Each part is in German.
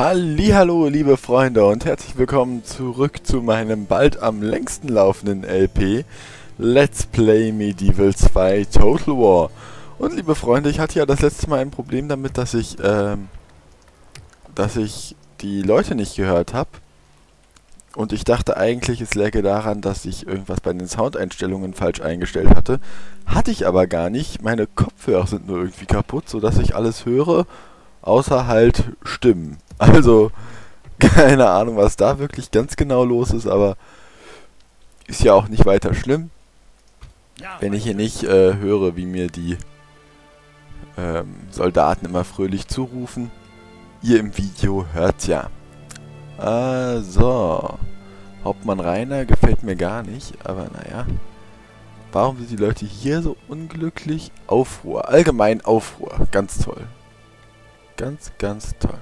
Hallo, liebe Freunde und herzlich willkommen zurück zu meinem bald am längsten laufenden LP Let's Play Medieval 2 Total War. Und liebe Freunde, ich hatte ja das letzte Mal ein Problem damit, dass ich, ähm, dass ich die Leute nicht gehört habe. Und ich dachte eigentlich, es läge daran, dass ich irgendwas bei den Soundeinstellungen falsch eingestellt hatte. Hatte ich aber gar nicht. Meine Kopfhörer sind nur irgendwie kaputt, sodass ich alles höre, außer halt Stimmen. Also, keine Ahnung, was da wirklich ganz genau los ist, aber ist ja auch nicht weiter schlimm, wenn ich hier nicht äh, höre, wie mir die ähm, Soldaten immer fröhlich zurufen. Ihr im Video hört's ja. Also, Hauptmann Rainer gefällt mir gar nicht, aber naja. Warum sind die Leute hier so unglücklich? Aufruhr, allgemein Aufruhr, ganz toll. Ganz, ganz toll.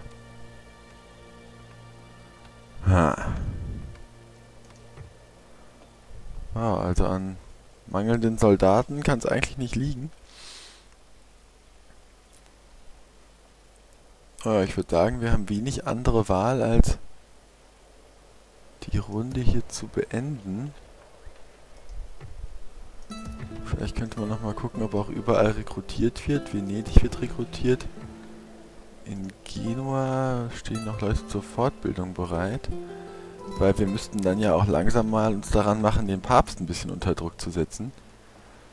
Ha. Wow, also an mangelnden Soldaten kann es eigentlich nicht liegen. Oh, ich würde sagen, wir haben wenig andere Wahl, als die Runde hier zu beenden. Vielleicht könnte man nochmal gucken, ob auch überall rekrutiert wird. Venedig wird rekrutiert. In Genua stehen noch Leute zur Fortbildung bereit. Weil wir müssten dann ja auch langsam mal uns daran machen, den Papst ein bisschen unter Druck zu setzen.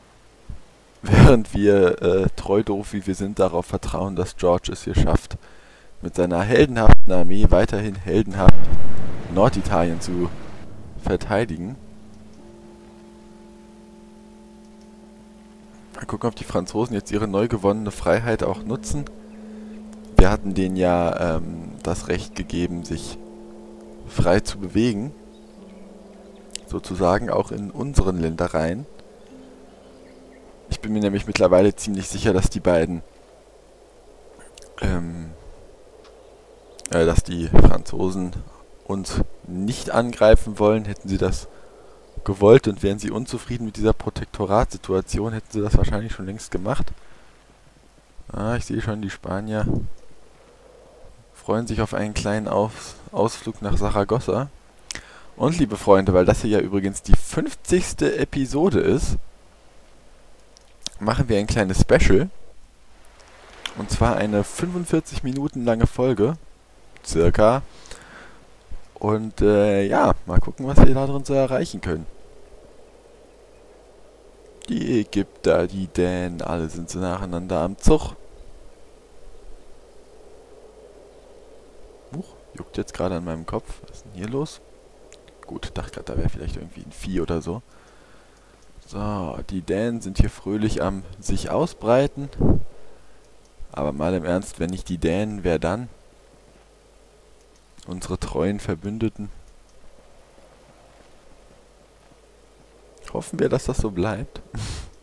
Während wir, äh, treu doof wie wir sind, darauf vertrauen, dass George es hier schafft, mit seiner heldenhaften Armee weiterhin heldenhaft Norditalien zu verteidigen. Mal gucken, ob die Franzosen jetzt ihre neu gewonnene Freiheit auch nutzen. Wir hatten denen ja ähm, das Recht gegeben, sich frei zu bewegen. Sozusagen auch in unseren Ländereien. Ich bin mir nämlich mittlerweile ziemlich sicher, dass die beiden, ähm, äh, dass die Franzosen uns nicht angreifen wollen. Hätten sie das gewollt und wären sie unzufrieden mit dieser Protektoratsituation, hätten sie das wahrscheinlich schon längst gemacht. Ah, ich sehe schon, die Spanier freuen sich auf einen kleinen Aus Ausflug nach Saragossa. Und liebe Freunde, weil das hier ja übrigens die 50. Episode ist, machen wir ein kleines Special. Und zwar eine 45 Minuten lange Folge. Circa. Und äh, ja, mal gucken, was wir da drin so erreichen können. Die Ägypter, die Dänen, alle sind so nacheinander am Zug. Huch, juckt jetzt gerade an meinem Kopf. Was ist denn hier los? Gut, dachte gerade, da wäre vielleicht irgendwie ein Vieh oder so. So, die Dänen sind hier fröhlich am sich ausbreiten. Aber mal im Ernst, wenn nicht die Dänen, wer dann? Unsere treuen Verbündeten. Hoffen wir, dass das so bleibt.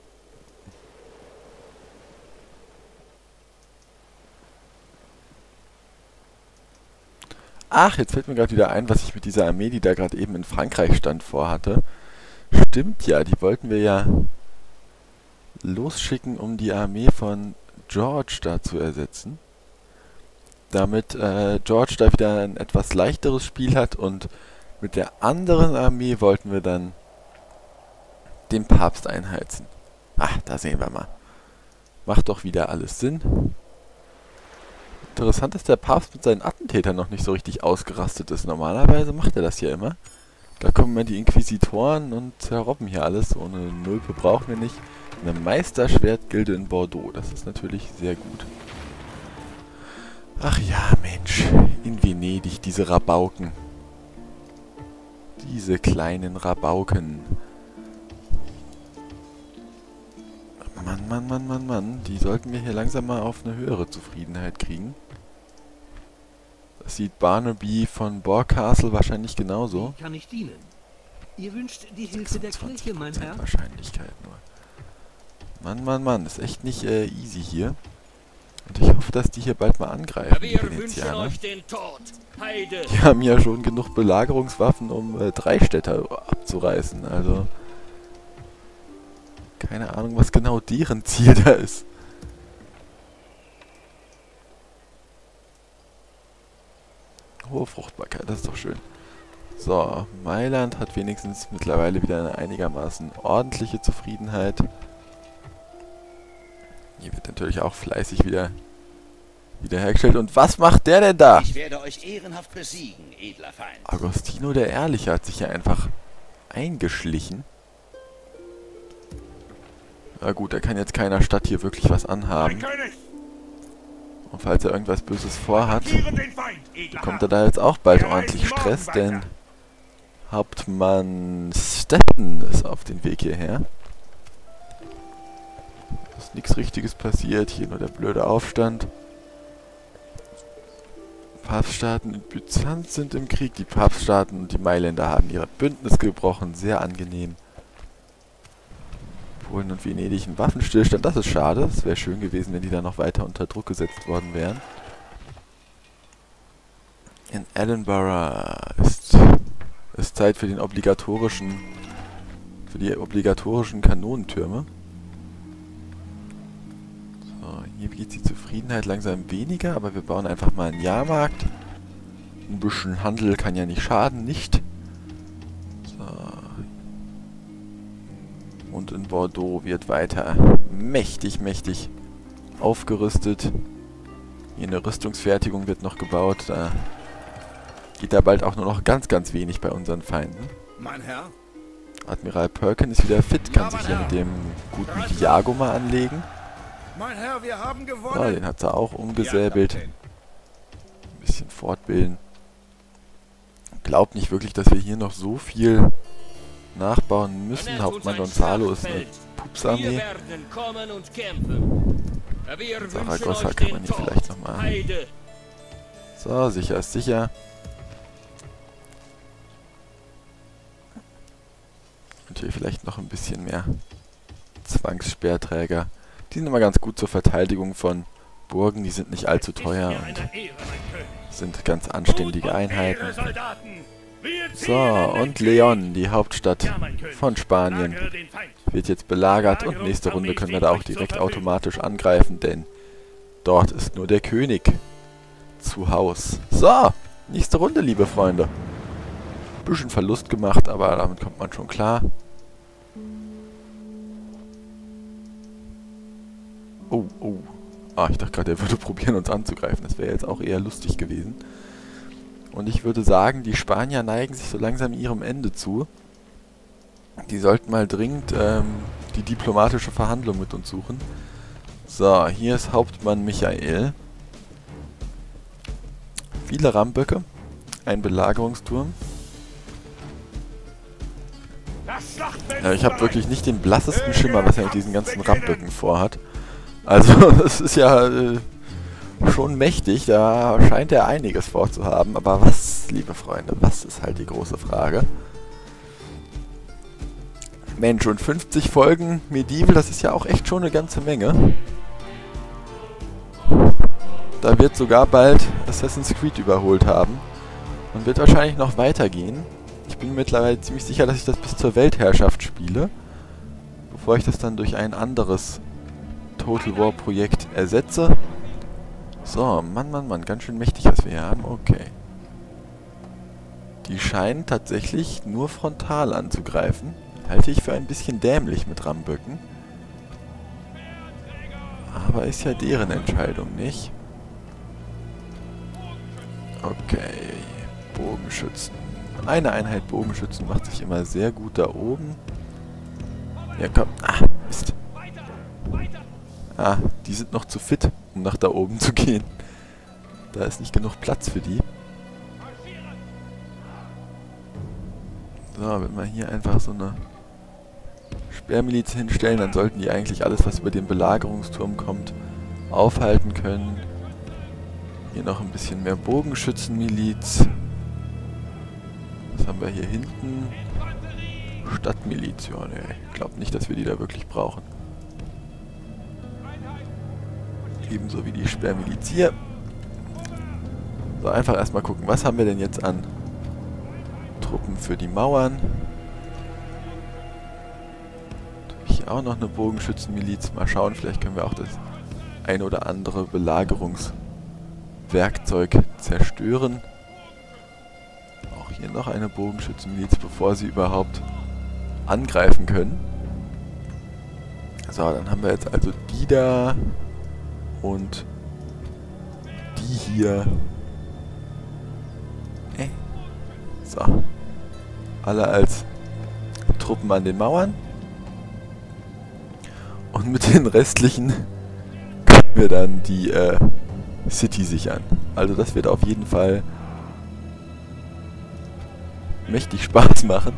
Ach, jetzt fällt mir gerade wieder ein, was ich mit dieser Armee, die da gerade eben in Frankreich stand, vorhatte. Stimmt ja, die wollten wir ja losschicken, um die Armee von George da zu ersetzen. Damit äh, George da wieder ein etwas leichteres Spiel hat und mit der anderen Armee wollten wir dann den Papst einheizen. Ach, da sehen wir mal. Macht doch wieder alles Sinn. Interessant, dass der Papst mit seinen Attentätern noch nicht so richtig ausgerastet ist. Normalerweise macht er das ja immer. Da kommen immer die Inquisitoren und zerrobben hier alles. Ohne Nulpe brauchen wir nicht. Eine Meisterschwertgilde in Bordeaux. Das ist natürlich sehr gut. Ach ja, Mensch. In Venedig, diese Rabauken. Diese kleinen Rabauken. Mann, Mann, Mann, Mann, Mann. Die sollten wir hier langsam mal auf eine höhere Zufriedenheit kriegen. Das sieht Barnaby von Borcastle wahrscheinlich genauso. Kann ich dienen? Ihr wünscht die Hilfe der Kirche, mein Herr? Wahrscheinlichkeit nur. Mann, Mann, Mann. Ist echt nicht äh, easy hier. Und ich hoffe, dass die hier bald mal angreifen, die Venezianer. Die haben ja schon genug Belagerungswaffen, um äh, drei Städte abzureißen. Also... Keine Ahnung, was genau deren Ziel da ist. Hohe Fruchtbarkeit, das ist doch schön. So, Mailand hat wenigstens mittlerweile wieder eine einigermaßen ordentliche Zufriedenheit. Hier wird natürlich auch fleißig wieder wiederhergestellt. Und was macht der denn da? Ich werde euch ehrenhaft besiegen, edler Feind. Agostino der Ehrliche hat sich ja einfach eingeschlichen. Na gut, da kann jetzt keiner Stadt hier wirklich was anhaben. Und falls er irgendwas Böses vorhat, bekommt er da jetzt auch bald ordentlich Stress, denn. Hauptmann Stetten ist auf den Weg hierher. Ist nichts Richtiges passiert, hier nur der blöde Aufstand. Papststaaten und Byzanz sind im Krieg. Die Papststaaten und die Mailänder haben ihr Bündnis gebrochen. Sehr angenehm. Polen und Venedig ein Waffenstillstand. Das ist schade. Es wäre schön gewesen, wenn die da noch weiter unter Druck gesetzt worden wären. In Edinburgh ist es Zeit für den obligatorischen für die obligatorischen Kanonentürme. So, hier geht die Zufriedenheit langsam weniger, aber wir bauen einfach mal einen Jahrmarkt. Ein bisschen Handel kann ja nicht schaden, nicht? So. Und in Bordeaux wird weiter mächtig, mächtig aufgerüstet. Hier eine Rüstungsfertigung wird noch gebaut. Da geht da bald auch nur noch ganz, ganz wenig bei unseren Feinden. Mein Herr, Admiral Perkin ist wieder fit, kann sich hier mit dem guten Diago mal anlegen. mein Herr, wir haben gewonnen. den hat sie auch umgesäbelt. Ein bisschen fortbilden. Glaubt nicht wirklich, dass wir hier noch so viel nachbauen müssen. Hauptmann Gonzalo ist eine Pupsarmee. Saragossa kann man hier vielleicht noch mal- Heide. So, sicher ist sicher. Und hier vielleicht noch ein bisschen mehr Zwangssperrträger. Die sind immer ganz gut zur Verteidigung von Burgen. Die sind nicht allzu teuer und sind ganz anständige Einheiten. So, und. Leon, die Hauptstadt von Spanien, wird jetzt belagert und nächste Runde können wir da auch direkt automatisch angreifen, denn dort ist nur der König zu Haus. So, nächste Runde, liebe Freunde. Bisschen Verlust gemacht, aber damit kommt man schon klar. Oh, oh. Ah, ich dachte gerade, er würde probieren, uns anzugreifen. Das wäre jetzt auch eher lustig gewesen. Und ich würde sagen, die Spanier neigen sich so langsam ihrem Ende zu. Die sollten mal dringend ähm, die diplomatische Verhandlung mit uns suchen. So, hier ist Hauptmann Michael. Viele Ramböcke. Ein Belagerungsturm. Ja, ich habe wirklich nicht den blassesten Schimmer, was er mit diesen ganzen Ramböcken vorhat. Also, das ist ja äh, schon mächtig. Da scheint er einiges vorzuhaben. Aber was, liebe Freunde, was ist halt die große Frage? Mensch, und 50 Folgen Medieval, das ist ja auch echt schon eine ganze Menge. Da wird sogar bald Assassin's Creed überholt haben. Und wird wahrscheinlich noch weitergehen. Ich bin mittlerweile ziemlich sicher, dass ich das bis zur Weltherrschaft spiele. Bevor ich das dann durch ein anderes Total War Projekt ersetze. So, Mann, Mann, Mann, ganz schön mächtig, was wir hier haben. Okay. Die scheinen tatsächlich nur frontal anzugreifen. Halte ich für ein bisschen dämlich mit Ramböcken. Aber ist ja deren Entscheidung, nicht? Okay. Bogenschützen. Eine Einheit Bogenschützen macht sich immer sehr gut da oben. Ja, komm. Ah, Mist. Ah, die sind noch zu fit, um nach da oben zu gehen. Da ist nicht genug Platz für die. So, wenn wir hier einfach so eine Sperrmiliz hinstellen, dann sollten die eigentlich alles, was über den Belagerungsturm kommt, aufhalten können. Hier noch ein bisschen mehr Bogenschützenmiliz. Was haben wir hier hinten? Stadtmiliz. Ja, ne, ich glaube nicht, dass wir die da wirklich brauchen. Ebenso wie die Sperrmiliz hier. So, einfach erstmal gucken, was haben wir denn jetzt an Truppen für die Mauern? Hier auch noch eine Bogenschützenmiliz. Mal schauen, vielleicht können wir auch das ein oder andere Belagerungswerkzeug zerstören. Hier noch eine Bogenschützenmiliz, bevor sie überhaupt angreifen können. So, dann haben wir jetzt also die da und die hier. Äh. So. Alle als Truppen an den Mauern. Und mit den restlichen können wir dann die äh, City sichern. Also das wird auf jeden Fall mächtig Spaß machen.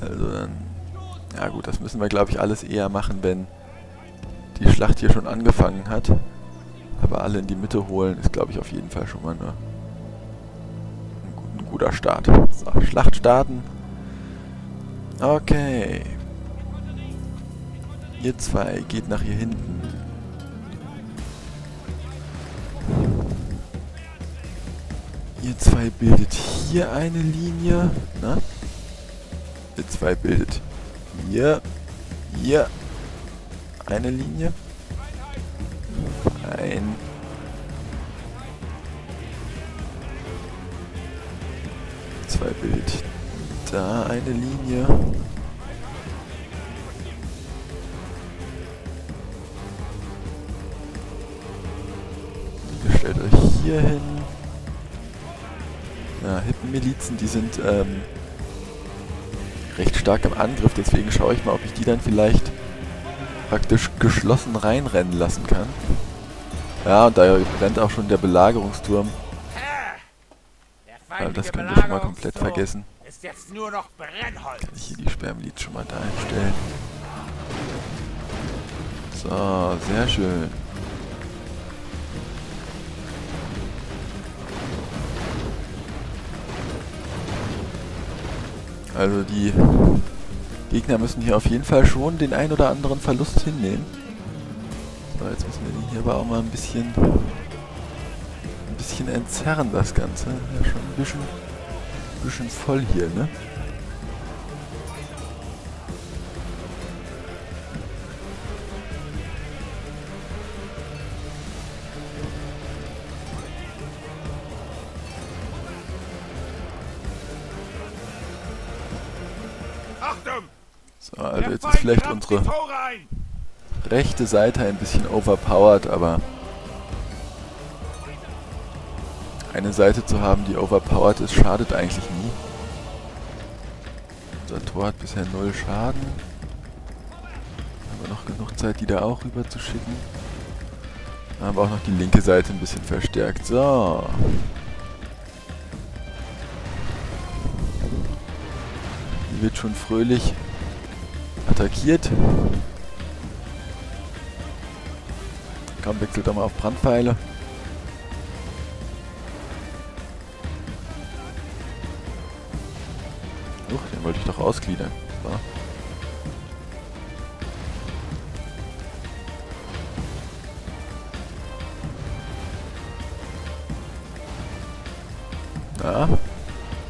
Also dann... Ja gut, das müssen wir glaube ich alles eher machen, wenn die Schlacht hier schon angefangen hat. Aber alle in die Mitte holen ist glaube ich auf jeden Fall schon mal eine, ein, ein guter Start. So, Schlacht starten. Okay. Ihr zwei geht nach hier hinten. Ihr zwei bildet hier eine Linie. Na? Ihr zwei bildet hier, hier eine Linie. Ein. Zwei bildet da eine Linie. Ihr stellt euch hier hin. Ja, Hippenmilizen, die sind ähm, recht stark im Angriff, deswegen schaue ich mal, ob ich die dann vielleicht praktisch geschlossen reinrennen lassen kann. Ja, und da brennt auch schon der Belagerungsturm. Ja, das könnt ihr schon mal komplett vergessen. Ist jetzt nur noch Brennholz. Kann ich hier die Sperrmiliz schon mal da einstellen. So, sehr schön. Also die Gegner müssen hier auf jeden Fall schon den ein oder anderen Verlust hinnehmen. So, jetzt müssen wir die hier aber auch mal ein bisschen ein bisschen entzerren, das Ganze. Ja, schon ein bisschen, bisschen voll hier, ne? Jetzt ist vielleicht unsere rechte Seite ein bisschen overpowered, aber eine Seite zu haben, die overpowered ist, schadet eigentlich nie. Unser Tor hat bisher null Schaden. Haben wir noch genug Zeit, die da auch rüber zu schicken. Dann haben wir auch noch die linke Seite ein bisschen verstärkt. So. Die wird schon fröhlich attackiert. Komm, wechselt mal auf Brandpfeile. Uch, den wollte ich doch ausgliedern. Ja,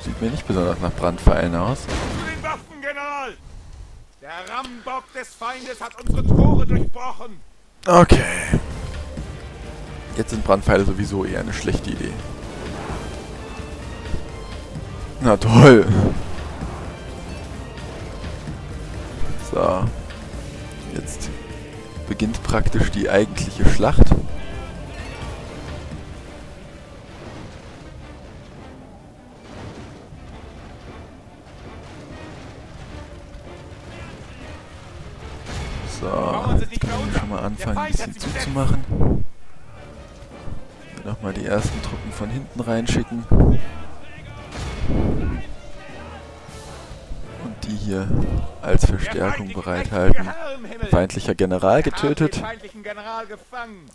sieht mir nicht besonders nach Brandpfeilen aus. Zu den Waffen, General! Der Des Feindes hat unsere Tore durchbrochen. Okay. Jetzt sind Brandpfeile sowieso eher eine schlechte Idee. Na toll. So. Jetzt beginnt praktisch die eigentliche Schlacht. Jetzt können wir schon mal anfangen, ein bisschen zuzumachen. Nochmal die ersten Truppen von hinten reinschicken. Und die hier als Verstärkung bereithalten. Feindlicher General getötet. Den feindlichen General gefangen.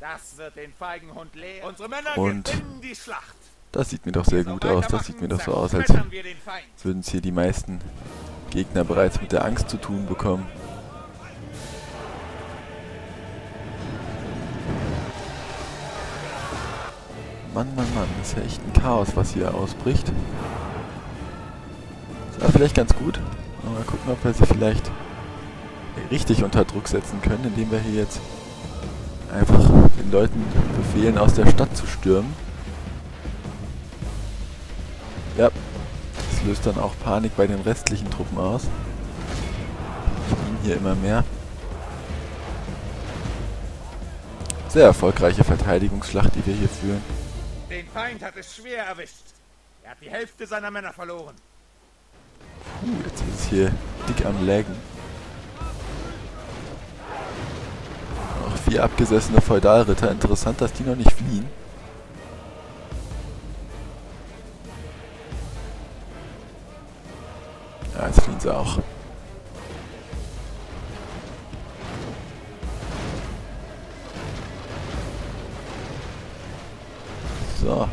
Das wird den feigen Hund leer. Unsere Männer Und- gewinnen die Schlacht. Das sieht mir doch sehr gut aus. Das sieht mir doch so aus, als würden es hier die meisten Gegner bereits mit der Angst zu tun bekommen. Mann, Mann, Mann, das ist ja echt ein Chaos, was hier ausbricht. Ist aber vielleicht ganz gut. Mal gucken, ob wir sie vielleicht richtig unter Druck setzen können, indem wir hier jetzt einfach den Leuten befehlen, aus der Stadt zu stürmen. Ja, das löst dann auch Panik bei den restlichen Truppen aus. Fliehen hier immer mehr. Sehr erfolgreiche Verteidigungsschlacht, die wir hier führen. Den Feind hat es schwer erwischt. Er hat die Hälfte seiner Männer verloren. Uh, jetzt ist hier dick am Laggen. Noch vier abgesessene Feudalritter. Interessant, dass die noch nicht fliehen. Ja, jetzt fliehen sie auch. So.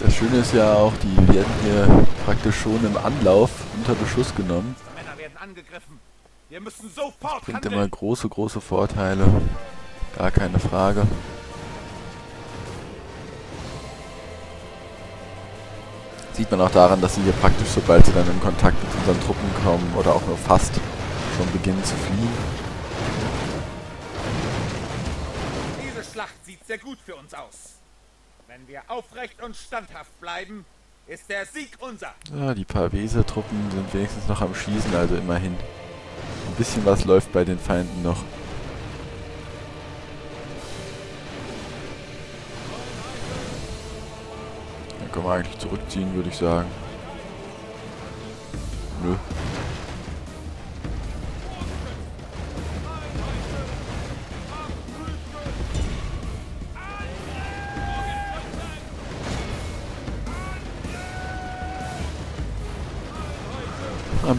Das Schöne ist ja auch, die werden hier praktisch schon im Anlauf unter Beschuss genommen. Sofort Bringt immer große, große Vorteile. Gar keine Frage. Sieht man auch daran, dass sie hier praktisch, sobald sie dann in Kontakt mit unseren Truppen kommen oder auch nur fast, schon beginnen zu fliehen. Diese Schlacht sieht sehr gut für uns aus. Wenn wir aufrecht und standhaft bleiben, ist der Sieg unser. Ja, die Pavese-Truppen sind wenigstens noch am Schießen, also immerhin. Ein bisschen was läuft bei den Feinden noch. Dann können wir eigentlich zurückziehen, würde ich sagen. Nö.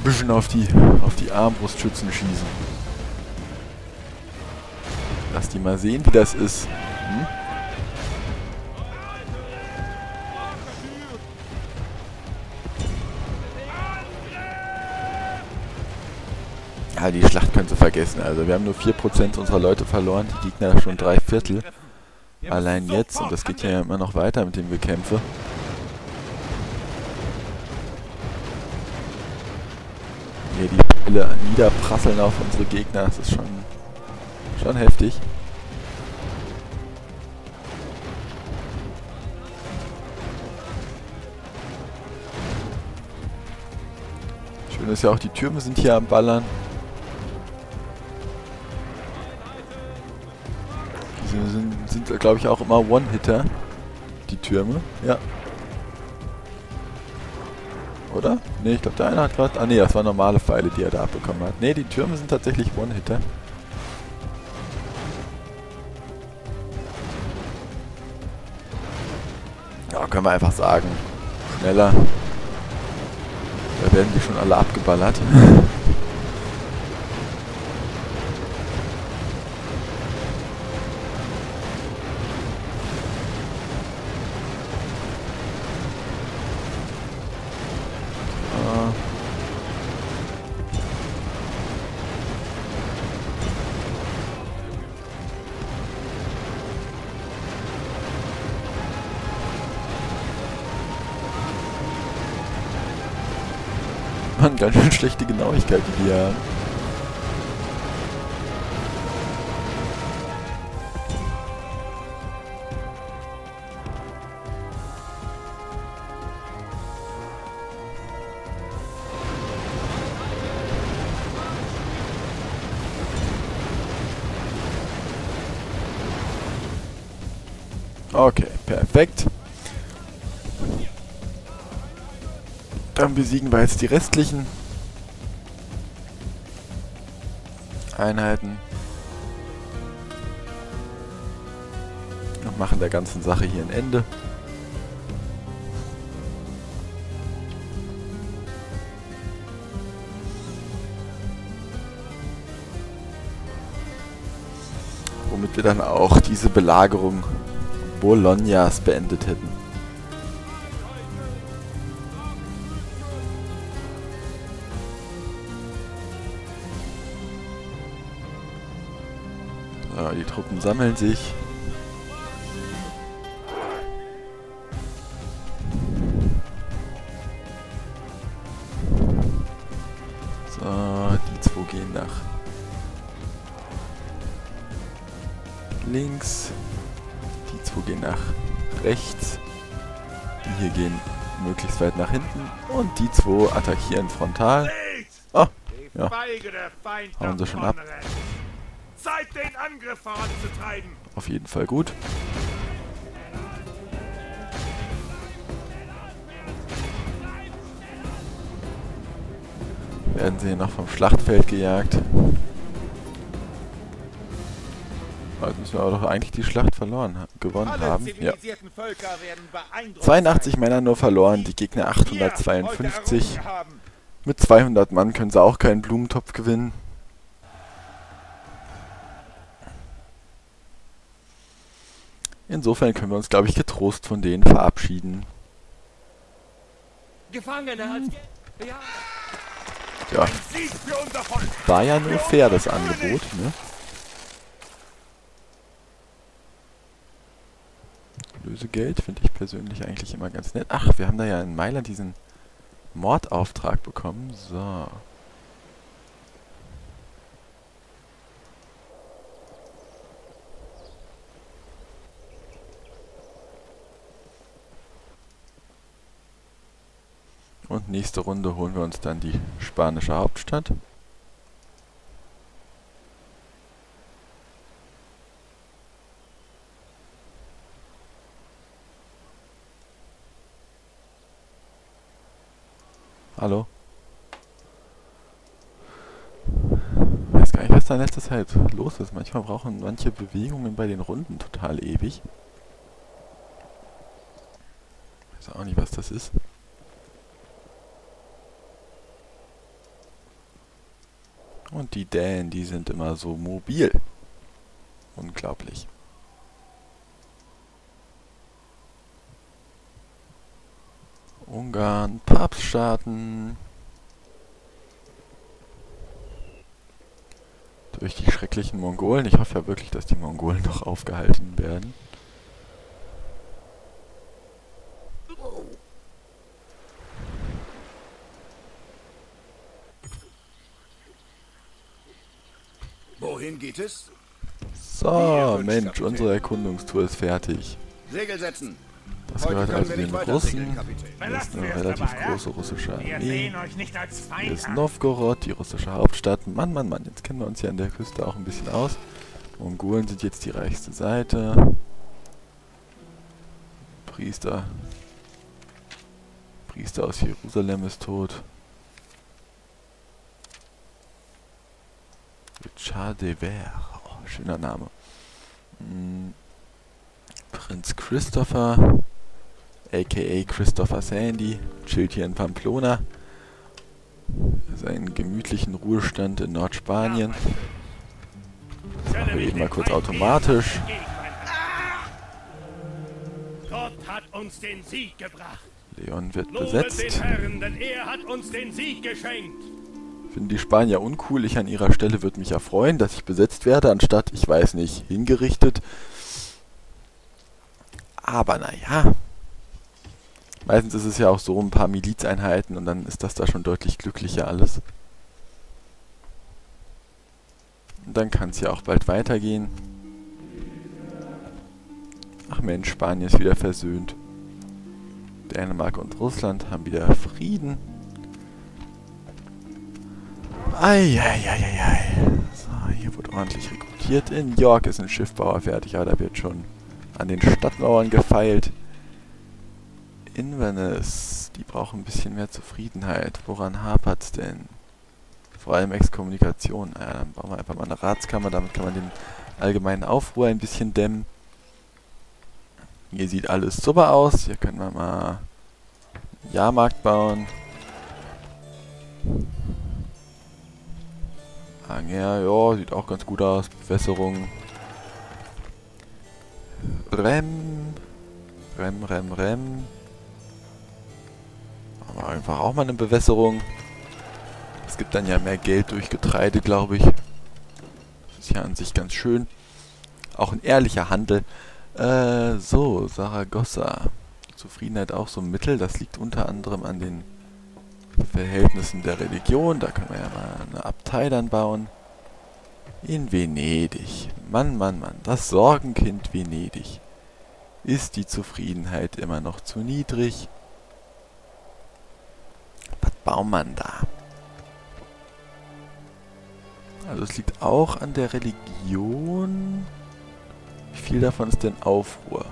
Bisschen auf die, auf die Armbrustschützen schießen. Lass die mal sehen, wie das ist. Hm? Ja, die Schlacht könnt ihr vergessen. Also wir haben nur 4% unserer Leute verloren, die Gegner schon drei Viertel. Allein jetzt, und das geht ja immer noch weiter mit dem Gekämpfe. Hier die Pfeile niederprasseln auf unsere Gegner, das ist schon, schon heftig. Schön ist ja auch, die Türme sind hier am Ballern. Die sind, sind, sind glaube ich, auch immer One-Hitter. Die Türme, ja. Oder? Ne, ich glaube, der eine hat gerade... Ah ne, das waren normale Pfeile, die er da abbekommen hat. Ne, die Türme sind tatsächlich One-Hitter. Ja, können wir einfach sagen. Schneller. Da werden die schon alle abgeballert. schlechte Genauigkeit, die die haben. Okay, perfekt. Dann besiegen wir jetzt die restlichen Einheiten. Und machen der ganzen Sache hier ein Ende. Womit wir dann auch diese Belagerung Bolognas beendet hätten. Truppen sammeln sich. So, die zwei gehen nach links. Die zwei gehen nach rechts. Die hier gehen möglichst weit nach hinten. Und die zwei attackieren frontal. Oh, Ja. Hauen sie schon ab. Zeit, den Angriff voranzutreiben! auf jeden Fall gut. Werden sie hier noch vom Schlachtfeld gejagt. Also müssen wir aber doch eigentlich die Schlacht verloren gewonnen Alle haben. Ja. zivilisierten Völker werden beeindruckt 82 sein. Männer nur verloren, die Gegner Wir 852. heute errungen haben. Mit 200 Mann können sie auch keinen Blumentopf gewinnen. Insofern können wir uns, glaube ich, getrost von denen verabschieden. Gefangene als... Ja, Ja, war ja nur fair, das Angebot, ne? Lösegeld finde ich persönlich eigentlich immer ganz nett. Ach, wir haben da ja in Mailand diesen Mordauftrag bekommen. So. Und nächste Runde holen wir uns dann die spanische Hauptstadt. Hallo? Ich weiß gar nicht, was da in letzter Zeit los ist. Manchmal brauchen manche Bewegungen bei den Runden total ewig. Ich weiß auch nicht, was das ist. Und die Dänen, die sind immer so mobil. Unglaublich. Ungarn, Papststaaten. Durch die schrecklichen Mongolen. Ich hoffe ja wirklich, dass die Mongolen noch aufgehalten werden. Wohin geht es? So, Mensch, unsere Erkundungstour ist fertig. Segel setzen. Das Heute gehört also den Russen. Das ist eine relativ ja? große russische Wir Armee. sehen euch nicht als Hier ist. Novgorod, die russische Hauptstadt. Mann, Mann, Mann, jetzt kennen wir uns hier an der Küste auch ein bisschen aus. Mongolen sind jetzt die reichste Seite. Priester. Priester aus Jerusalem ist tot. Richard de Ver. Oh, schöner Name. Mm. Prinz Christopher, aka Christopher Sandy, chillt hier in Pamplona. Seinen gemütlichen Ruhestand in Nordspanien. Machen wir eben mal kurz automatisch. Gott hat uns den Sieg gebracht. Leon wird besetzt. Herrn, denn er hat uns den Sieg geschenkt. Finden die Spanier uncool. Ich an ihrer Stelle würde mich ja freuen, dass ich besetzt werde, anstatt, ich weiß nicht, hingerichtet. Aber naja. Meistens ist es ja auch so ein paar Milizeinheiten und dann ist das da schon deutlich glücklicher alles. Und dann kann es ja auch bald weitergehen. Ach Mensch, Spanien ist wieder versöhnt. Dänemark und Russland haben wieder Frieden. Eieieiei. So, hier wird ordentlich rekrutiert. In York ist ein Schiffbauer fertig, aber da wird schon an den Stadtmauern gefeilt. Inverness, die brauchen ein bisschen mehr Zufriedenheit. Woran hapert's denn? Vor allem Exkommunikation. Naja, dann bauen wir einfach mal eine Ratskammer, damit kann man den allgemeinen Aufruhr ein bisschen dämmen. Hier sieht alles super aus. Hier können wir mal einen Jahrmarkt bauen. Anger, ja, sieht auch ganz gut aus. Bewässerung. Rem. Rem, Rem, Rem. Aber einfach auch mal eine Bewässerung. Es gibt dann ja mehr Geld durch Getreide, glaube ich. Das ist ja an sich ganz schön. Auch ein ehrlicher Handel. Äh, so, Saragossa. Zufriedenheit auch so mittel. Das liegt unter anderem an den Verhältnissen der Religion. Da können wir ja mal eine Abtei dann bauen. In Venedig. Mann, Mann, Mann, das Sorgenkind Venedig. Ist die Zufriedenheit immer noch zu niedrig? Was baut man da? Also es liegt auch an der Religion. Wie viel davon ist denn Aufruhr?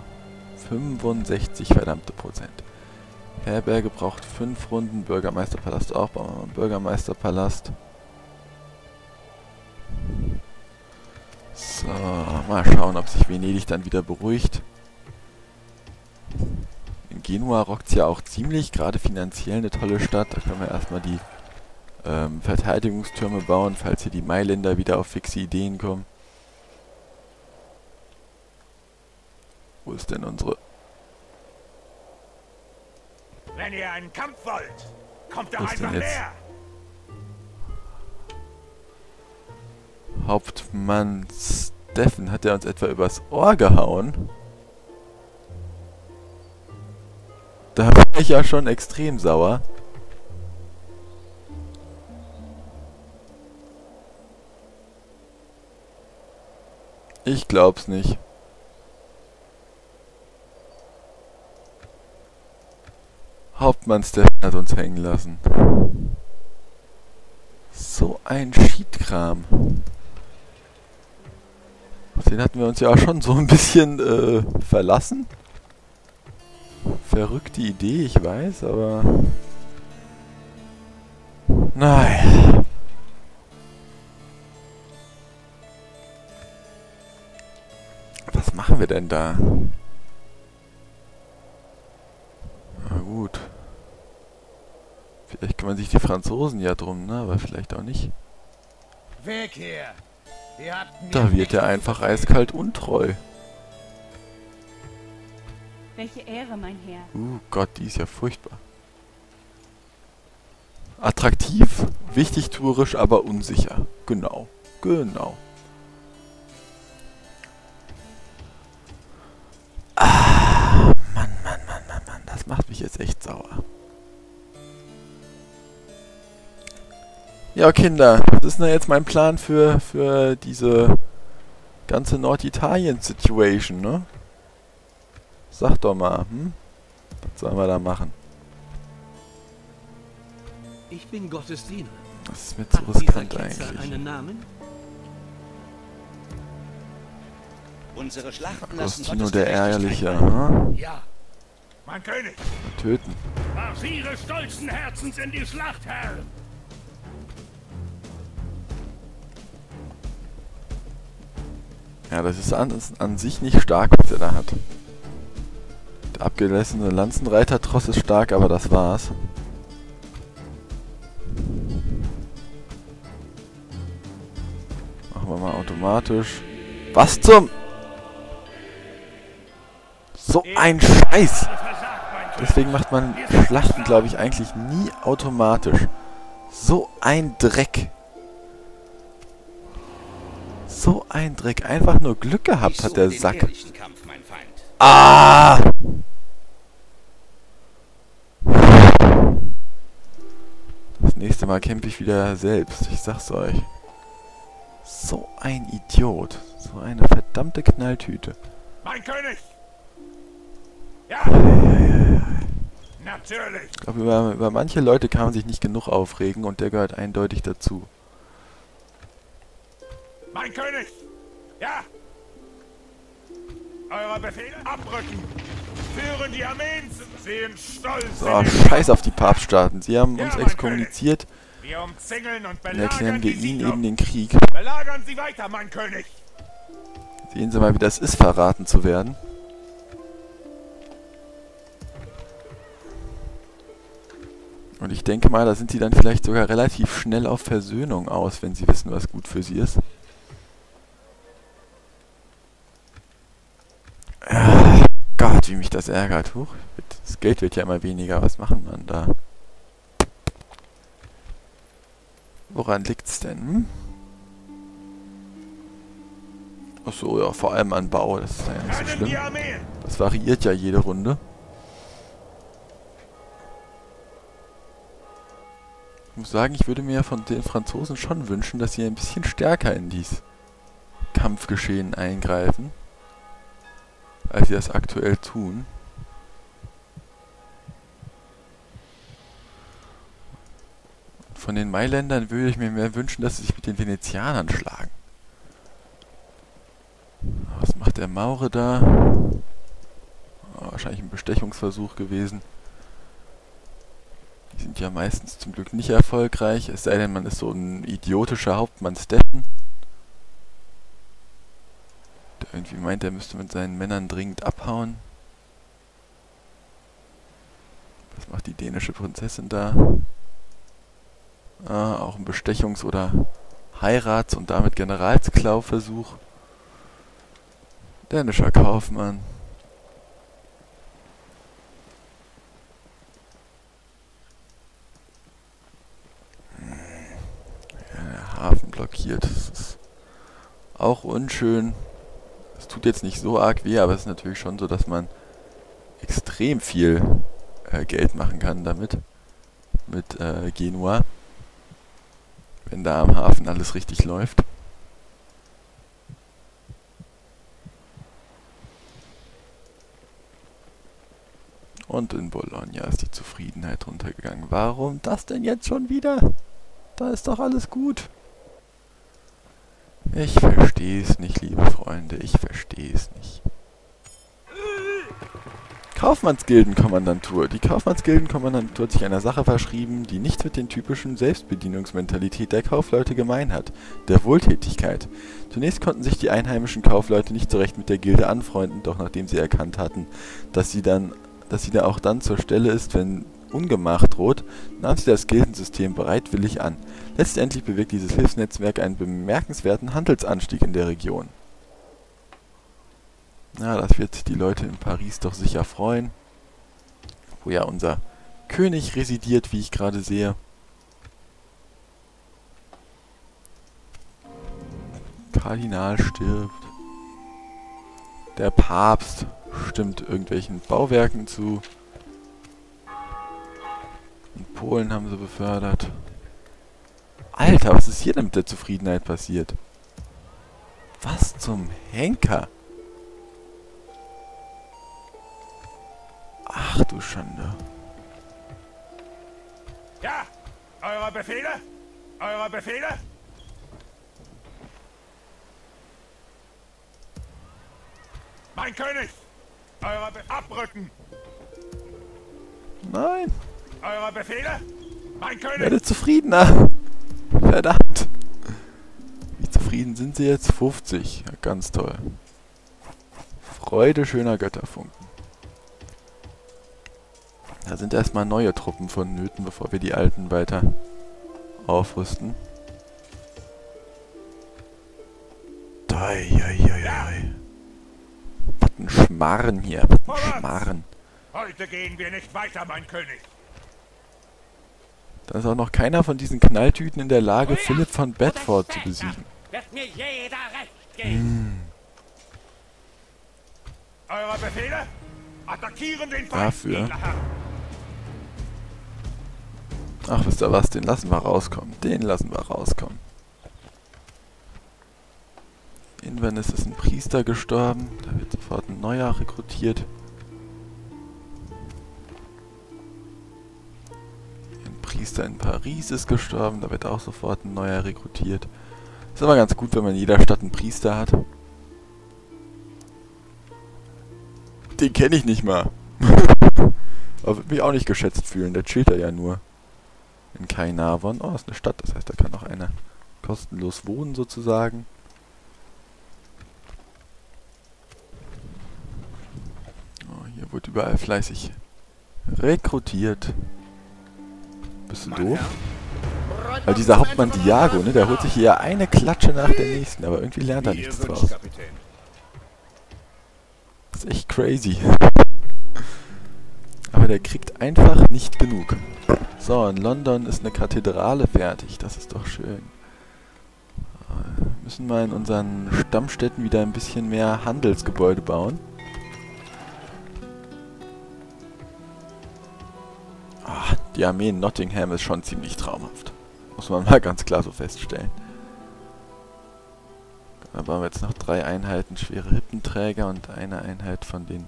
65 verdammte Prozent. Herberge braucht 5 Runden, Bürgermeisterpalast auch, bauen wir mal einen Bürgermeisterpalast. So, mal schauen, ob sich Venedig dann wieder beruhigt. In Genua rockt es ja auch ziemlich, gerade finanziell eine tolle Stadt. Da können wir erstmal die ähm, Verteidigungstürme bauen, falls hier die Mailänder wieder auf fixe Ideen kommen. Wo ist denn unsere... Wenn ihr einen Kampf wollt, kommt denn einfach jetzt? näher. Hauptmann Steffen? Hat er uns etwa übers Ohr gehauen? Da bin ich ja schon extrem sauer. Ich glaub's nicht. Hauptmann Steffen hat uns hängen lassen. So ein Schiedkram. Den hatten wir uns ja auch schon so ein bisschen äh, verlassen. Verrückte Idee, ich weiß, aber... Nein. Was machen wir denn da? Vielleicht kümmern sich die Franzosen ja drum, ne? Aber vielleicht auch nicht. Weg hier! Da wird er einfach eiskalt untreu. Welche Ehre, mein Herr. Uh Gott, die ist ja furchtbar. Attraktiv, wichtigtuerisch, aber unsicher. Genau, genau. Ja, Kinder, was ist denn jetzt mein Plan für, für diese ganze Norditalien-Situation, ne? Sag doch mal, hm? Was sollen wir da machen? Ich bin Gottes Diener. Das ist mir zu Hat riskant eigentlich. einen Namen? Unsere Schlachten lassen Agostino der Ehrliche, walten. hm? Ja, mein König, Töten. marschiere stolzen Herzens in die Schlacht, Herr. Ja, das ist an, ist an sich nicht stark, was er da hat. Der abgelessene Lanzenreiter-Tross ist stark, aber das war's. Machen wir mal automatisch. Was zum... So ein Scheiß! Deswegen macht man Schlachten, glaube ich, eigentlich nie automatisch. So ein Dreck. So ein Dreck. Einfach nur Glück gehabt hat der Sack. Kampf, mein Feind. Ah! Das nächste Mal kämpfe ich wieder selbst. Ich sag's euch. So ein Idiot. So eine verdammte Knalltüte. Mein König! Ja! Natürlich! Ich glaube, über, über manche Leute kann man sich nicht genug aufregen und der gehört eindeutig dazu. Mein König! Ja! Eure Befehle abrücken! Führen die Armeen, sehen stolz So, scheiß auf die Papststaaten. Sie haben Ja, uns exkommuniziert. Wir umzingeln und belagern erklären wir ihnen eben den Krieg. Belagern Sie weiter, mein König! Sehen Sie mal, wie das ist, verraten zu werden. Und ich denke mal, da sind sie dann vielleicht sogar relativ schnell auf Versöhnung aus, wenn sie wissen, was gut für sie ist. Gott, wie mich das ärgert. Huch, das Geld wird ja immer weniger. Was machen man da? Woran liegt's denn? Hm? Achso, ja, vor allem an Bau. Das ist ja nicht so schlimm. Das variiert ja jede Runde. Ich muss sagen, ich würde mir von den Franzosen schon wünschen, dass sie ein bisschen stärker in dies Kampfgeschehen eingreifen, als sie das aktuell tun. Von den Mailändern würde ich mir mehr wünschen, dass sie sich mit den Venezianern schlagen. Was macht der Maure da? Oh, wahrscheinlich ein Bestechungsversuch gewesen. Die sind ja meistens zum Glück nicht erfolgreich, es sei denn, man ist so ein idiotischer Hauptmannsdeppen. Der irgendwie meint, er müsste mit seinen Männern dringend abhauen. Was macht die dänische Prinzessin da? Ah, auch ein Bestechungs- oder Heirats- und damit Generalsklauversuch. Dänischer Kaufmann. Ja, der Hafen blockiert. Das ist auch unschön. Es tut jetzt nicht so arg weh, aber es ist natürlich schon so, dass man extrem viel äh, Geld machen kann damit. Mit äh, Genua. Wenn da am Hafen alles richtig läuft. Und in Bologna ist die Zufriedenheit runtergegangen. Warum das denn jetzt schon wieder? Da ist doch alles gut. Ich verstehe es nicht, liebe Freunde. Ich verstehe es nicht. Kaufmannsgildenkommandantur. Die Kaufmannsgildenkommandantur hat sich einer Sache verschrieben, die nichts mit den typischen Selbstbedienungsmentalität der Kaufleute gemein hat, der Wohltätigkeit. Zunächst konnten sich die einheimischen Kaufleute nicht so recht mit der Gilde anfreunden, doch nachdem sie erkannt hatten, dass sie dann dass sie da auch dann zur Stelle ist, wenn Ungemach droht, nahm sie das Gildensystem bereitwillig an. Letztendlich bewirkt dieses Hilfsnetzwerk einen bemerkenswerten Handelsanstieg in der Region. Na, das wird die Leute in Paris doch sicher freuen, wo ja unser König residiert, wie ich gerade sehe. Kardinal stirbt. Der Papst stimmt irgendwelchen Bauwerken zu. In Polen haben sie befördert. Alter, was ist hier denn mit der Zufriedenheit passiert? Was zum Henker? Ach du Schande. Ja, eure Befehle? Eure Befehle? Mein König! Eure Be Abrücken! Nein, Eure Befehle? Mein König! werde zufriedener. Verdammt. Wie zufrieden sind sie jetzt? 50. Ja, ganz toll. Freude schöner Götterfunken. Da sind erstmal neue Truppen vonnöten, bevor wir die alten weiter aufrüsten. Doi, oi, oi, oi. Was ein Schmarren hier, was ein! Schmarren. Heute gehen wir nicht weiter, mein König! Da ist auch noch keiner von diesen Knalltüten in der Lage, Philipp von Bedford zu besiegen. Wird mir jeder recht geben. Eure Befehle? Attackieren den Feind, Dafür. Ach, wisst ihr was, den lassen wir rauskommen. Den lassen wir rauskommen. In Venice ist ein Priester gestorben. Da wird sofort ein neuer rekrutiert. Priester in Paris ist gestorben. Da wird auch sofort ein neuer rekrutiert. Ist aber ganz gut, wenn man in jeder Stadt einen Priester hat. Den kenne ich nicht mal. aber würde mich auch nicht geschätzt fühlen. Der chillt ja nur in Kainavon. Oh, ist eine Stadt, das heißt, da kann auch einer kostenlos wohnen sozusagen. Oh, hier wird überall fleißig rekrutiert. Bist du doof? Weil dieser Hauptmann Diago, ne, der holt sich hier eine Klatsche nach der nächsten, aber irgendwie lernt er nichts draus. Das ist echt crazy. Aber der kriegt einfach nicht genug. So, in London ist eine Kathedrale fertig. Das ist doch schön. Äh, Müssen wir in unseren Stammstädten wieder ein bisschen mehr Handelsgebäude bauen. Ah, die Armee in Nottingham ist schon ziemlich traumhaft. Muss man mal ganz klar so feststellen. Da bauen wir jetzt noch drei Einheiten schwere Hippenträger und eine Einheit von den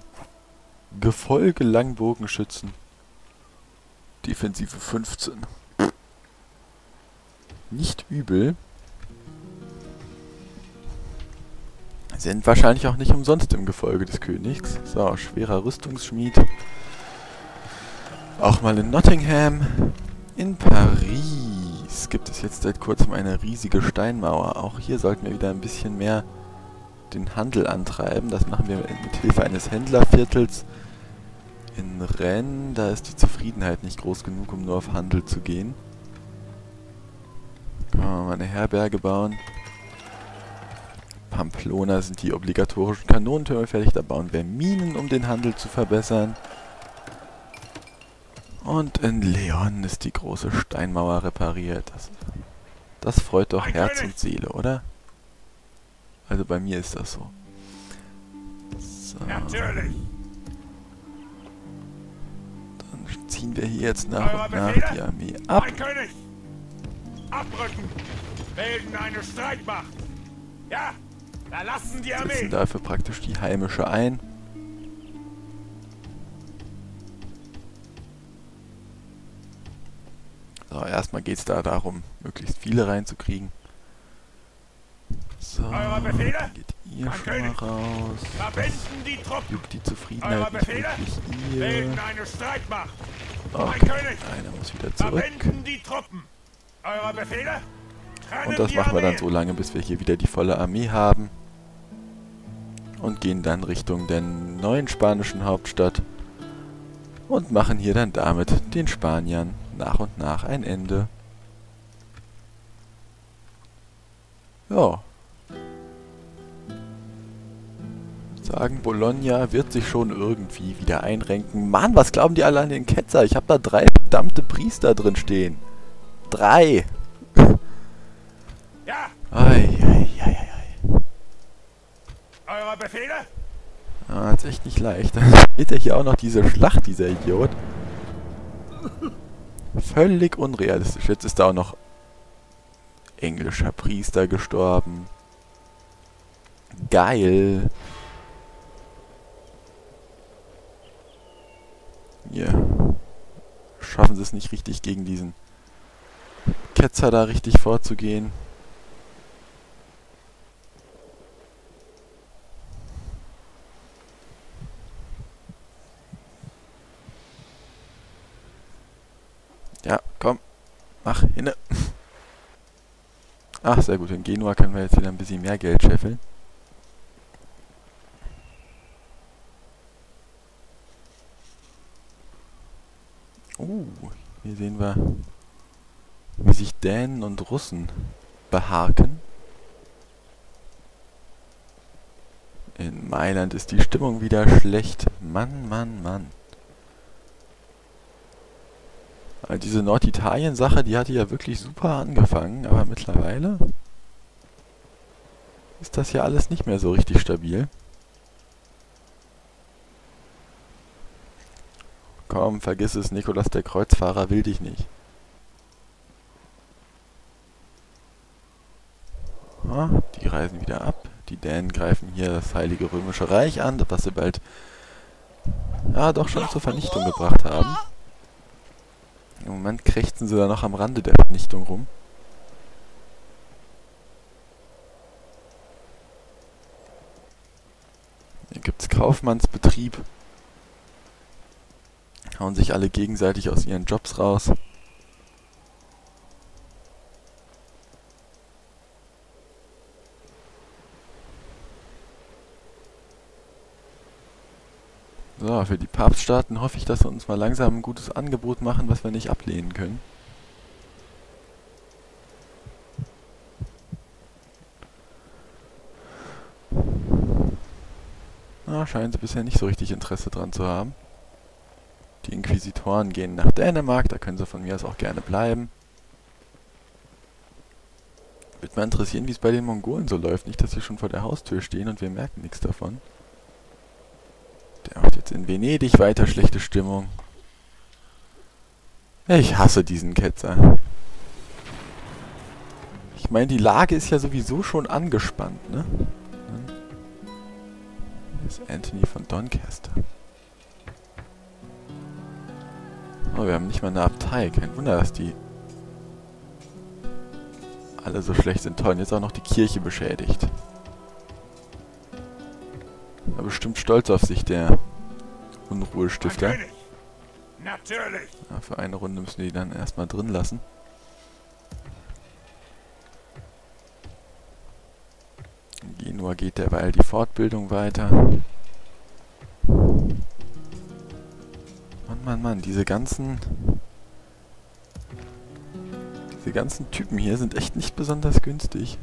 Gefolge Langbogenschützen. Defensive 15. Nicht übel. Sind wahrscheinlich auch nicht umsonst im Gefolge des Königs. So, schwerer Rüstungsschmied. Auch mal in Nottingham. In Paris gibt es jetzt seit kurzem eine riesige Steinmauer. Auch hier sollten wir wieder ein bisschen mehr den Handel antreiben. Das machen wir mit Hilfe eines Händlerviertels. In Rennes, da ist die Zufriedenheit nicht groß genug, um nur auf Handel zu gehen. Können wir mal eine Herberge bauen. Pamplona sind die obligatorischen Kanonentürme fertig. Da bauen wir Minen, um den Handel zu verbessern. Und in Leon ist die große Steinmauer repariert. Das, das freut doch Herz und Seele, oder? Also bei mir ist das so. so. Natürlich. Dann ziehen wir hier jetzt nach und nach die Armee ab. Mein König! Abrücken! Bilden eine Streitmacht! Ja! Verlassen die Setzen Armee! dafür praktisch die heimische ein. So, erstmal geht es da darum, möglichst viele reinzukriegen. So, Befehle? geht ihr schon mal raus. Verbinden die Truppen! Juckt die Zufriedenheit nicht wirklich ihr. Okay, einer muss wieder zurück. Und das die machen wir dann so lange, bis wir hier wieder die volle Armee haben. Und gehen dann Richtung der neuen spanischen Hauptstadt. Und machen hier dann damit den Spaniern nach und nach ein Ende. Ja. Sagen, Bologna wird sich schon irgendwie wieder einrenken. Mann, was glauben die alle an den Ketzer? Ich habe da drei verdammte Priester drin stehen. Drei. Ja! Ei, ei, ei, ei. Eure Befehle? Ah, ist echt nicht leicht. Dann steht er hier auch noch diese Schlacht, dieser Idiot. Völlig unrealistisch. Jetzt ist da auch noch englischer Priester gestorben. Geil. Hier. Schaffen sie es nicht richtig gegen diesen Ketzer da richtig vorzugehen. Ja, komm. Mach hinne. Ach, sehr gut. In Genua können wir jetzt wieder ein bisschen mehr Geld scheffeln. Uh, hier sehen wir, wie sich Dänen und Russen behaken. In Mailand ist die Stimmung wieder schlecht. Mann, Mann, Mann. Also diese Norditalien-Sache, die hatte ja wirklich super angefangen, aber mittlerweile ist das ja alles nicht mehr so richtig stabil. Komm, vergiss es, Nikolas der Kreuzfahrer will dich nicht. Ah, die reisen wieder ab. Die Dänen greifen hier das Heilige Römische Reich an, was sie bald ja doch schon zur Vernichtung gebracht haben. Im Moment krächzen sie da noch am Rande der Vernichtung rum. Hier gibt's Kaufmannsbetrieb. Hauen sich alle gegenseitig aus ihren Jobs raus. So, für die Papststaaten hoffe ich, dass sie uns mal langsam ein gutes Angebot machen, was wir nicht ablehnen können. Na, scheinen sie bisher nicht so richtig Interesse dran zu haben. Die Inquisitoren gehen nach Dänemark, da können sie von mir aus auch gerne bleiben. Würde mal interessieren, wie es bei den Mongolen so läuft. Nicht, dass sie schon vor der Haustür stehen und wir merken nichts davon. Der macht jetzt in Venedig weiter schlechte Stimmung. Ich hasse diesen Ketzer. Ich meine, die Lage ist ja sowieso schon angespannt, ne? Hier ist Anthony von Doncaster. Oh, wir haben nicht mal eine Abtei. Kein Wunder, dass die alle so schlecht sind. Toll, jetzt auch noch die Kirche beschädigt. War bestimmt stolz auf sich, der Unruhestifter. Natürlich! Ja, für eine Runde müssen wir die dann erstmal drin lassen. In Genua geht derweil die Fortbildung weiter. Mann, Mann, Mann, diese ganzen... Diese ganzen Typen hier sind echt nicht besonders günstig.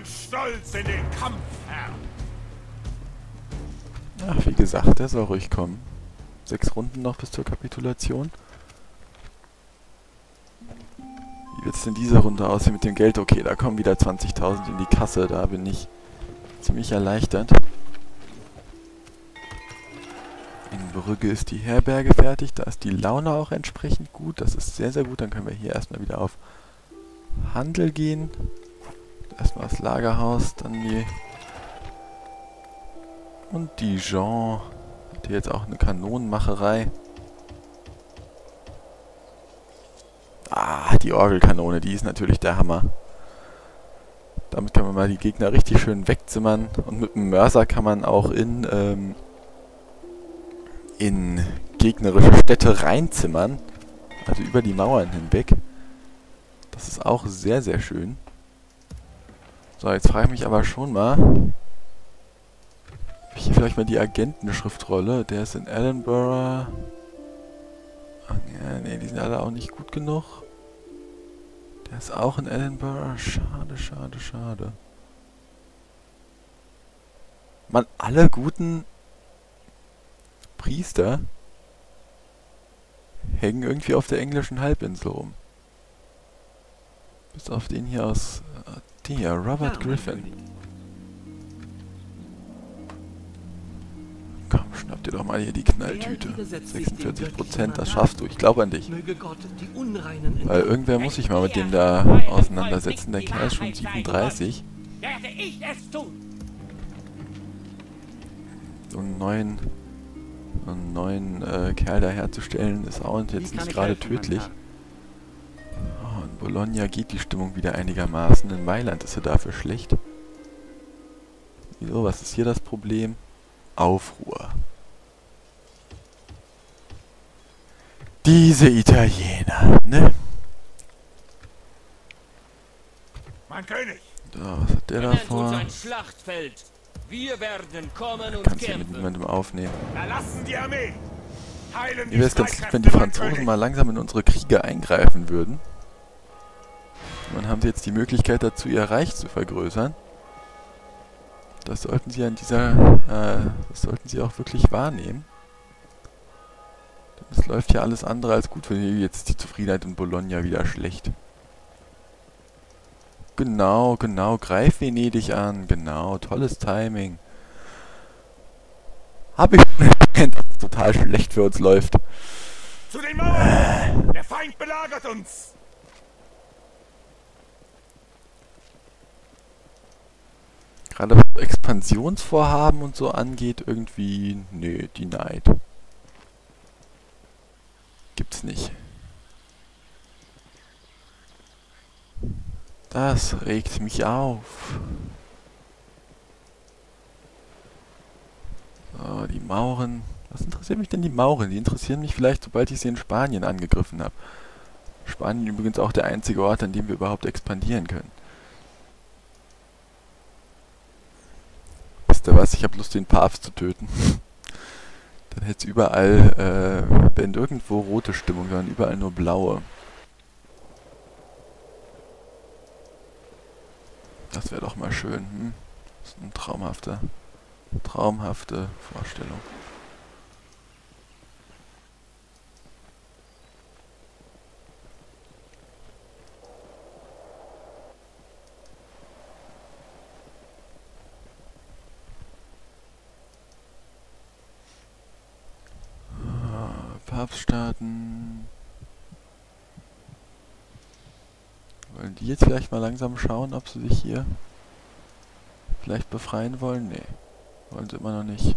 Sehen stolz in den Kampf, Herr! Ach, wie gesagt, der soll ruhig kommen. Sechs Runden noch bis zur Kapitulation. Wie wird's denn diese Runde aussehen mit dem Geld? Okay, da kommen wieder 20.000 in die Kasse. Da bin ich ziemlich erleichtert. In Brügge ist die Herberge fertig. Da ist die Laune auch entsprechend gut. Das ist sehr, sehr gut. Dann können wir hier erstmal wieder auf Handel gehen. Erstmal das Lagerhaus, dann die und Dijon hat hier jetzt auch eine Kanonenmacherei. Ah, die Orgelkanone, die ist natürlich der Hammer. Damit kann man mal die Gegner richtig schön wegzimmern. Und mit dem Mörser kann man auch in, ähm, in gegnerische Städte reinzimmern. Also über die Mauern hinweg. Das ist auch sehr, sehr schön. So, jetzt frage ich mich aber schon mal, hier vielleicht mal die Agentenschriftrolle. Der ist in Edinburgh. Ach, ja, nee, die sind alle auch nicht gut genug. Der ist auch in Edinburgh. Schade, schade, schade. Man, alle guten Priester hängen irgendwie auf der englischen Halbinsel rum. Bis auf den hier aus... Hier, Robert Griffin. Komm, schnapp dir doch mal hier die Knalltüte. 46 Prozent, das schaffst du. Ich glaube an dich. Weil irgendwer muss sich mal mit dem da auseinandersetzen. Der Kerl ist schon 37. Werde ich es tun. So einen neuen, einen neuen äh, Kerl da herzustellen, ist auch jetzt nicht ich gerade tödlich. Bologna geht die Stimmung wieder einigermaßen. In Mailand ist sie dafür schlecht. Wieso, was ist hier das Problem? Aufruhr. Diese Italiener, ne? Mein König! So, was hat der da vor? ein Schlachtfeld. Wir werden kommen und Kannst du mit kämpfen. niemandem aufnehmen. Verlassen die Armee! Mir wäre es ganz lieb, wenn die Franzosen mal langsam in unsere Kriege eingreifen würden. Dann haben sie jetzt die Möglichkeit dazu, ihr Reich zu vergrößern. Das sollten sie an dieser, äh, das sollten sie auch wirklich wahrnehmen. Es läuft ja alles andere als gut, wenn jetzt die Zufriedenheit in Bologna wieder schlecht. Genau, genau, greif Venedig an, genau, tolles Timing. Hab ich erkannt, dass es total schlecht für uns läuft. Zu den Mauern! Der Feind belagert uns! Gerade was Expansionsvorhaben und so angeht, irgendwie, die Neid. Gibt's nicht. Das regt mich auf. So, die Mauren. Was interessiert mich denn die Mauren? Die interessieren mich vielleicht, sobald ich sie in Spanien angegriffen habe. Spanien übrigens auch der einzige Ort, an dem wir überhaupt expandieren können. Wisst ihr was? Ich habe Lust, den Papst zu töten. Dann hätte es überall, äh, wenn irgendwo rote Stimmung, sondern überall nur blaue. Das wäre doch mal schön, hm? Das ist eine traumhafte, traumhafte Vorstellung. Pub starten. Wollen die jetzt vielleicht mal langsam schauen, ob sie sich hier vielleicht befreien wollen? Nee, wollen sie immer noch nicht.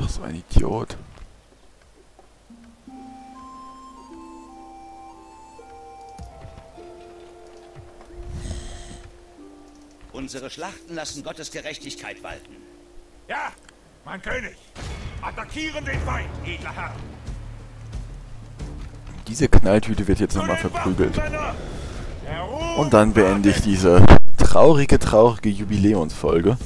Ach, so ein Idiot. Unsere Schlachten lassen Gottes Gerechtigkeit walten. Ja, mein König. Attackieren den Feind, edler Herr. Diese Knalltüte wird jetzt nochmal verprügelt. Und dann beende ich diese traurige, traurige Jubiläumsfolge.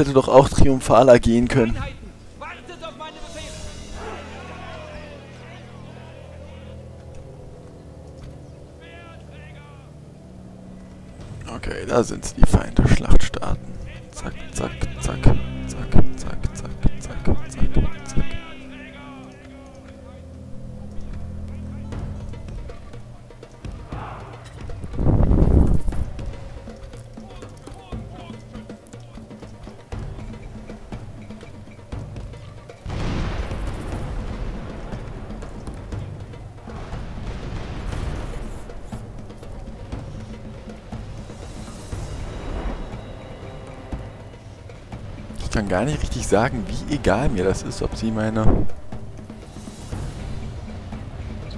Hätte doch auch triumphaler gehen können. Okay, da sind die Feinde. Gar nicht richtig sagen, wie egal mir das ist, ob sie meine,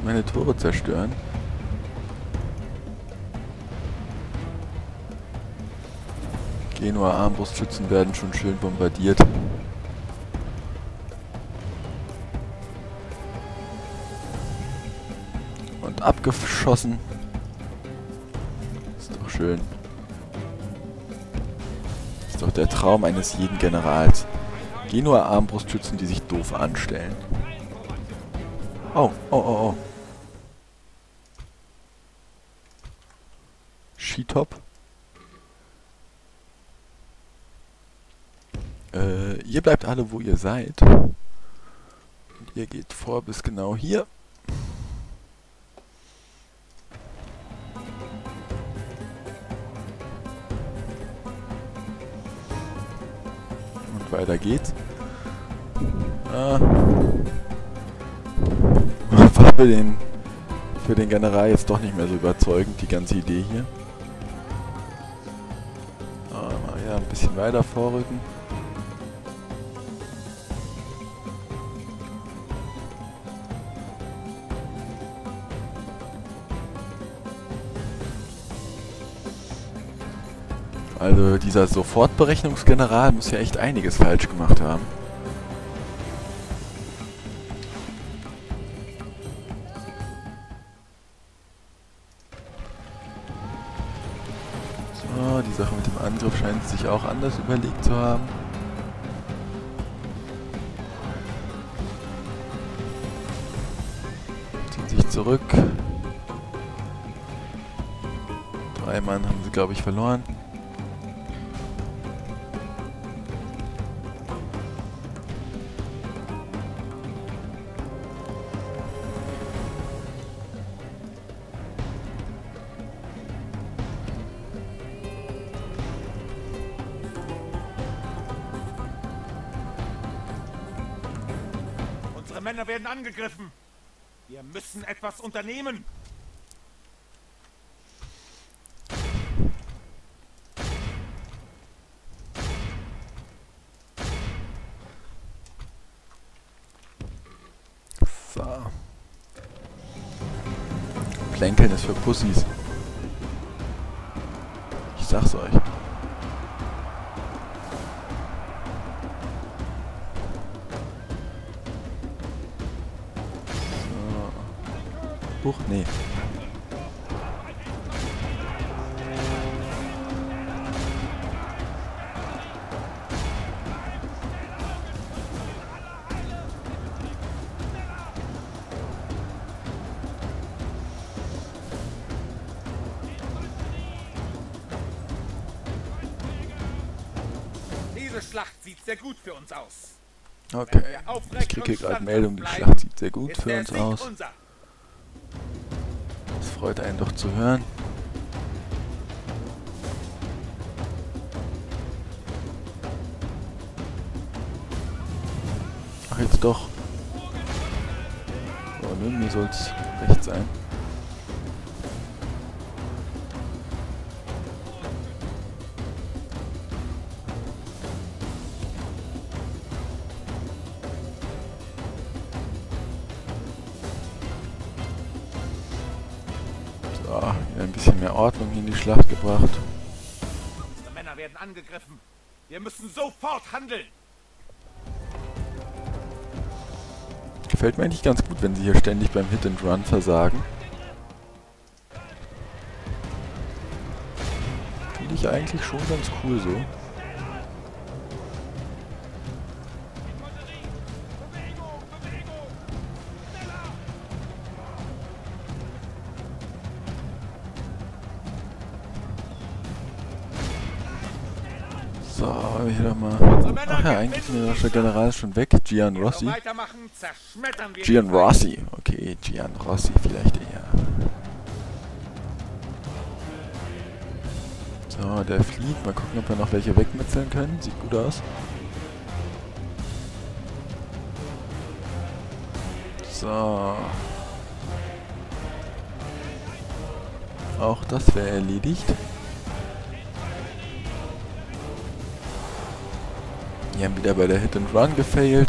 meine Tore zerstören. Genua Armbrustschützen werden schon schön bombardiert. Und abgeschossen. Ist doch schön. Doch der Traum eines jeden Generals. Genua Armbrustschützen, die sich doof anstellen. Oh, oh, oh, oh. Skitop. Äh, ihr bleibt alle, wo ihr seid. Und ihr geht vor bis genau hier. Und weiter geht's. Ah. War für den, für den General jetzt doch nicht mehr so überzeugend, die ganze Idee hier. Ah, mal wieder ein bisschen weiter vorrücken. Also dieser Sofortberechnungsgeneral muss ja echt einiges falsch gemacht haben. So, die Sache mit dem Angriff scheint sich auch anders überlegt zu haben. Ziehen sich zurück. Drei Mann haben sie, glaube ich, verloren. Männer werden angegriffen. Wir müssen etwas unternehmen. So. Plänkeln ist für Pussys. Hier gerade Meldung, die Schlacht sieht sehr gut für uns aus. Das freut einen doch zu hören. Ach, jetzt doch. Oh nö, mir soll's So, ein bisschen mehr Ordnung in die Schlacht gebracht. Unsere Männer werden angegriffen. Wir müssen sofort handeln. Gefällt mir eigentlich ganz gut, wenn sie hier ständig beim Hit and Run versagen. Finde ich eigentlich schon ganz cool. So, Ach ja, eigentlich ist der General schon weg. Gian wir Rossi. Gian. Rossi. Okay, Gian Rossi vielleicht eher. So, der flieht. Mal gucken, ob wir noch welche wegmetzeln können. Sieht gut aus. So. Auch das wäre erledigt. Die haben wieder bei der Hit and Run gefailt.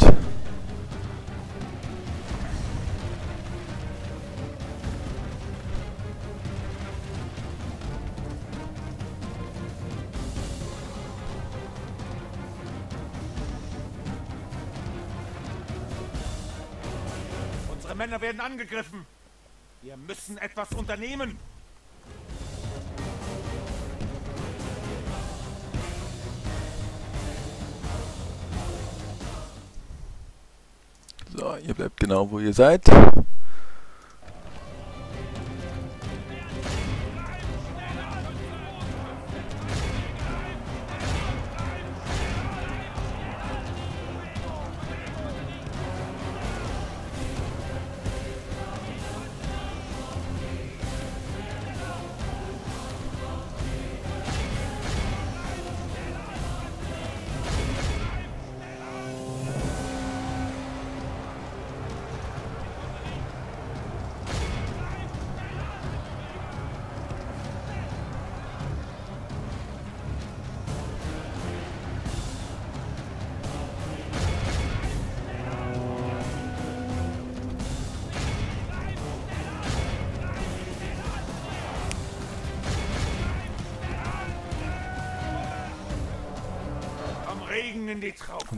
Unsere Männer werden angegriffen. Wir müssen etwas unternehmen. Genau, wo ihr seid.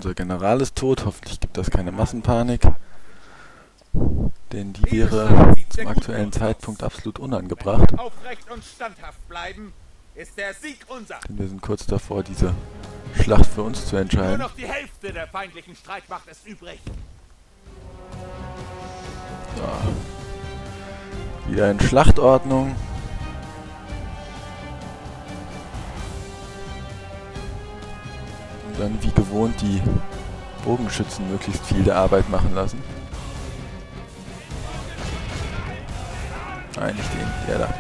Unser General ist tot. Hoffentlich gibt das keine Massenpanik. Denn die wäre zum aktuellen Zeitpunkt absolut unangebracht. Denn wir sind kurz davor, diese Schlacht für uns zu Nur entscheiden. noch die Hälfte der feindlichen Streitmacht ist übrig. Wieder in Schlachtordnung. Dann wie gewohnt die Bogenschützen möglichst viel der Arbeit machen lassen. Nein, nicht den, der da.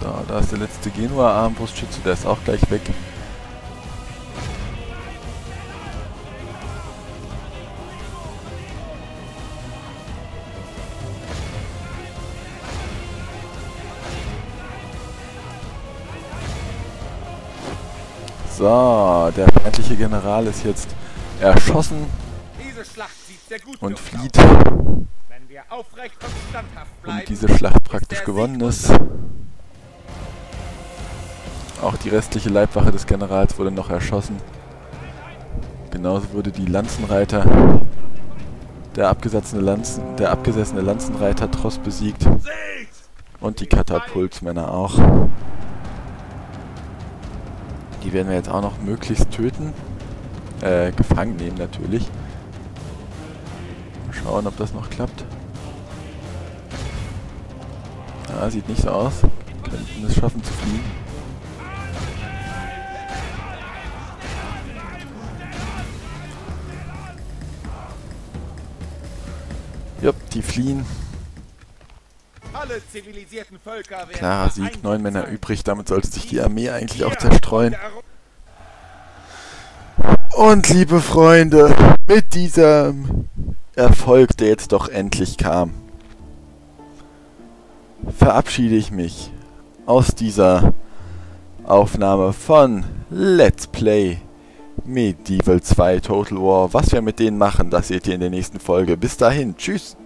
So, da ist der letzte Genua-Armbrustschütze, der ist auch gleich weg. So, der feindliche General ist jetzt erschossen und flieht. aus. Wenn wir aufrecht und diese Schlacht praktisch gewonnen ist. Auch die restliche Leibwache des Generals wurde noch erschossen. Genauso wurde die Lanzenreiter, der abgesessene, Lanzen, der abgesessene Lanzenreiter Tross besiegt und die Katapultsmänner auch. Die werden wir jetzt auch noch möglichst töten. äh, gefangen nehmen natürlich. Mal schauen, ob das noch klappt. Ja, sieht nicht so aus. Könnten es schaffen zu fliehen. Jupp, die fliehen. Alle zivilisierten Völker werden Klarer Sieg, neun Männer übrig. Damit sollte sich die Armee eigentlich auch zerstreuen. Und liebe Freunde, mit diesem Erfolg, der jetzt doch endlich kam, verabschiede ich mich aus dieser Aufnahme von Let's Play Medieval 2 Total War. Was wir mit denen machen, das seht ihr in der nächsten Folge. Bis dahin, tschüss.